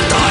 った。